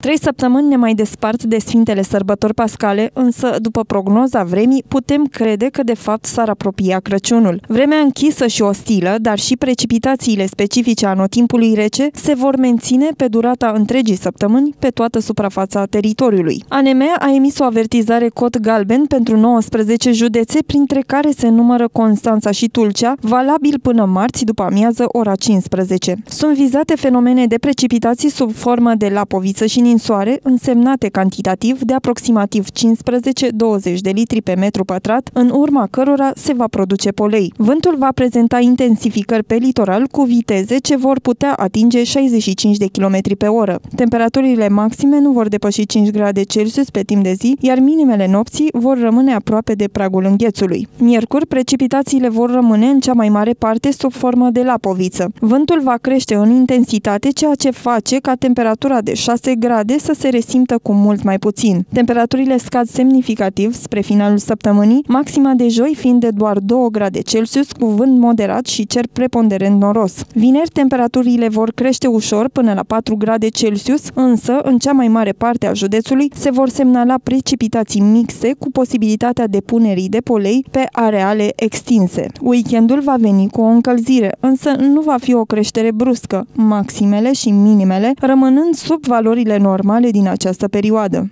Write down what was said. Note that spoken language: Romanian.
Trei săptămâni ne mai despart de Sfintele Sărbători Pascale, însă, după prognoza vremii, putem crede că de fapt s-ar apropia Crăciunul. Vremea închisă și ostilă, dar și precipitațiile specifice anotimpului rece se vor menține pe durata întregii săptămâni pe toată suprafața teritoriului. ANM a emis o avertizare cod galben pentru 19 județe, printre care se numără Constanța și Tulcea, valabil până marți după amiază ora 15. Sunt vizate fenomene de precipitații sub formă de lapoviță și ninsoare însemnate cantitativ de aproximativ 15-20 de litri pe metru pătrat, în urma cărora se va produce polei. Vântul va prezenta intensificări pe litoral cu viteze ce vor putea atinge 65 de km pe oră. Temperaturile maxime nu vor depăși 5 grade Celsius pe timp de zi, iar minimele nopții vor rămâne aproape de pragul înghețului. Miercuri, precipitațiile vor rămâne în cea mai mare parte sub formă de lapoviță. Vântul va crește în intensitate, ceea ce face ca temperatura de 6 grade grade să se resimtă cu mult mai puțin. Temperaturile scad semnificativ spre finalul săptămânii, maxima de joi fiind de doar 2 grade Celsius cu vânt moderat și cer preponderent noros. Vineri, temperaturile vor crește ușor până la 4 grade Celsius, însă, în cea mai mare parte a județului, se vor semnala precipitații mixte cu posibilitatea depunerii de polei pe areale extinse. Weekendul va veni cu o încălzire, însă nu va fi o creștere bruscă, maximele și minimele rămânând sub valorile normale din această perioadă.